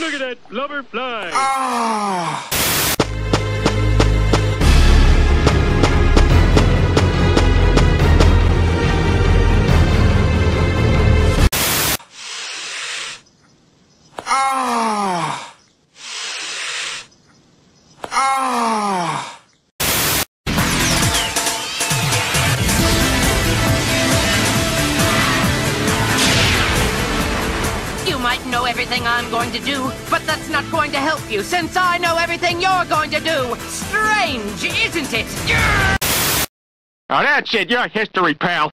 Look at that blubber fly! Ah! Know everything I'm going to do, but that's not going to help you since I know everything you're going to do. Strange, isn't it? Oh, that's it. You're history, pal.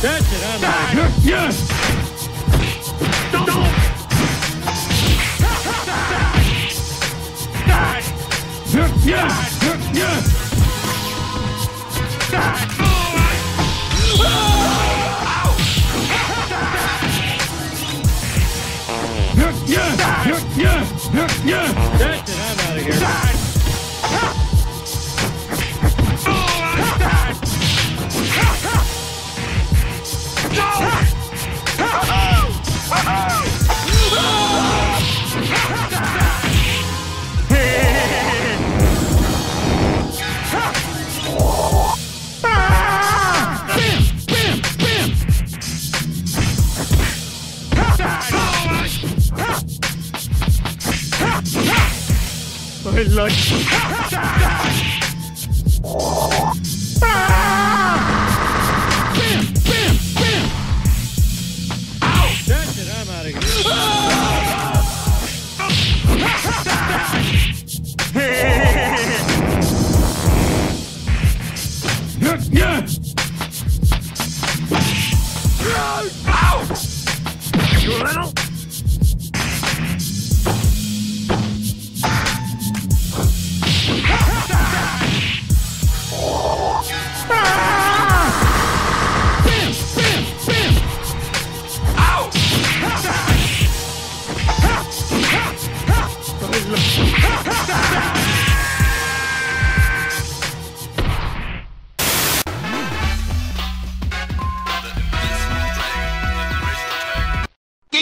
That's it. I'm out of here. Yes. Yes. Yes. Yes. I like. Bam! Bam! Bam! That's it. I'm out of here. Yeah! You little?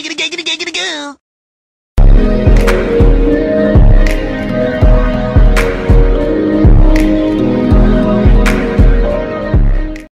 Giggity, giggity, giggity, goo!